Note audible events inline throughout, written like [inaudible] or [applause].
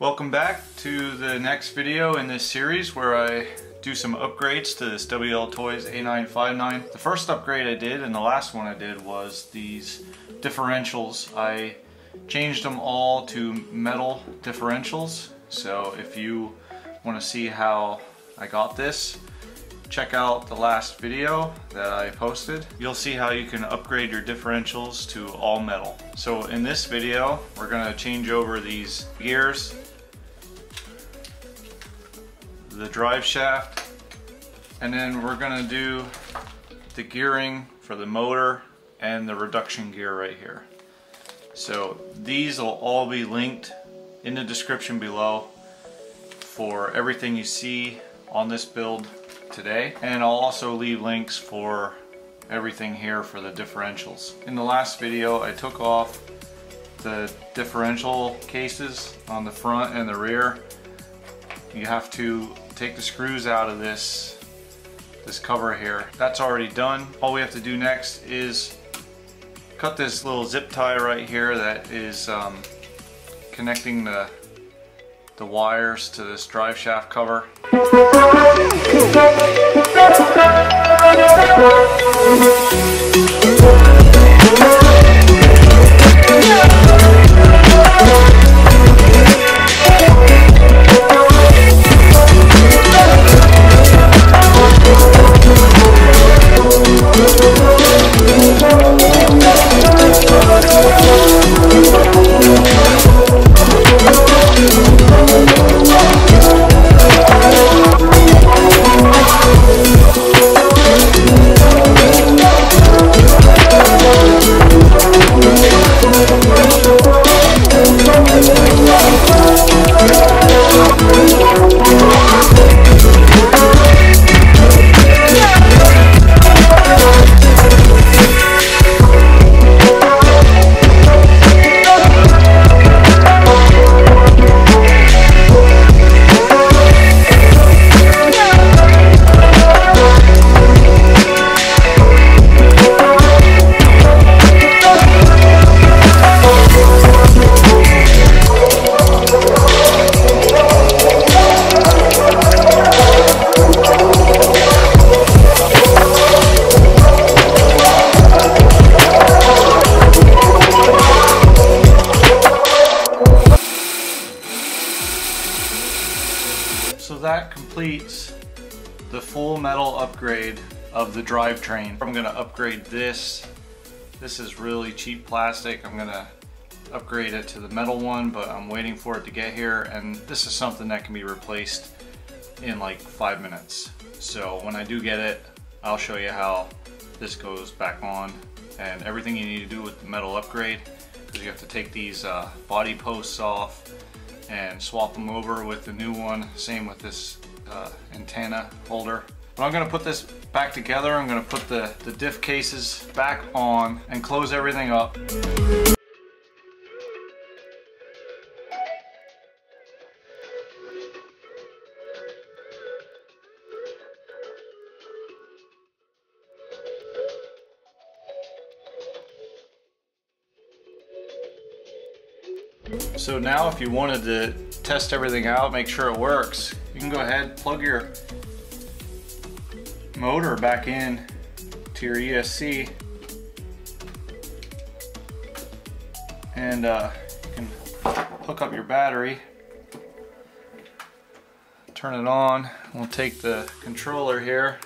Welcome back to the next video in this series where I do some upgrades to this WL Toys A959. The first upgrade I did and the last one I did was these differentials. I changed them all to metal differentials. So if you want to see how I got this, check out the last video that I posted. You'll see how you can upgrade your differentials to all metal. So in this video, we're gonna change over these gears the drive shaft and then we're gonna do the gearing for the motor and the reduction gear right here. So these will all be linked in the description below for everything you see on this build today and I'll also leave links for everything here for the differentials. In the last video I took off the differential cases on the front and the rear. You have to take the screws out of this this cover here. That's already done. All we have to do next is cut this little zip tie right here that is um, connecting the the wires to this drive shaft cover. [laughs] So that completes the full metal upgrade of the drivetrain. I'm gonna upgrade this. This is really cheap plastic. I'm gonna upgrade it to the metal one, but I'm waiting for it to get here. And this is something that can be replaced in like five minutes. So when I do get it, I'll show you how this goes back on and everything you need to do with the metal upgrade because you have to take these uh, body posts off and swap them over with the new one. Same with this uh, antenna holder. But I'm gonna put this back together. I'm gonna put the, the diff cases back on and close everything up. So now if you wanted to test everything out, make sure it works, you can go ahead, plug your motor back in to your ESC and uh, you can hook up your battery, turn it on, we'll take the controller here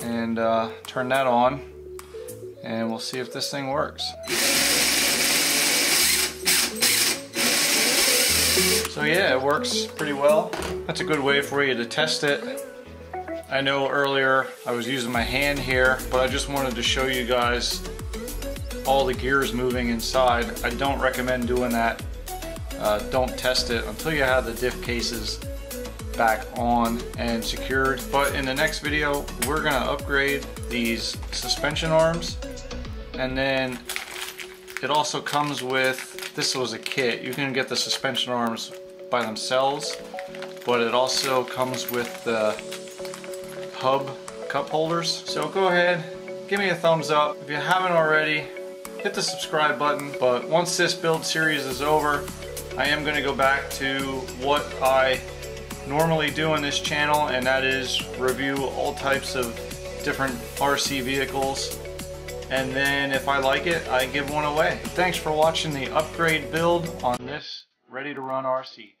and uh, turn that on and we'll see if this thing works. So yeah, it works pretty well. That's a good way for you to test it. I know earlier I was using my hand here, but I just wanted to show you guys all the gears moving inside. I don't recommend doing that. Uh, don't test it until you have the diff cases back on and secured. But in the next video, we're gonna upgrade these suspension arms and then it also comes with, this was a kit. You can get the suspension arms by themselves, but it also comes with the hub cup holders. So go ahead, give me a thumbs up. If you haven't already, hit the subscribe button. But once this build series is over, I am going to go back to what I normally do on this channel and that is review all types of different RC vehicles and then if I like it I give one away. Thanks for watching the upgrade build on this ready to run RC.